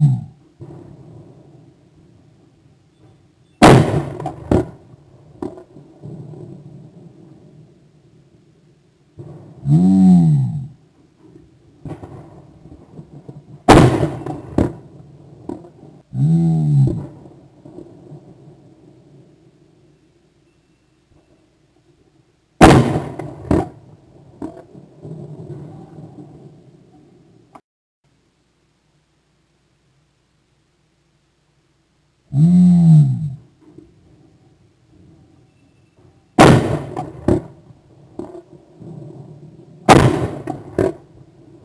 Mm.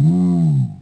Mm.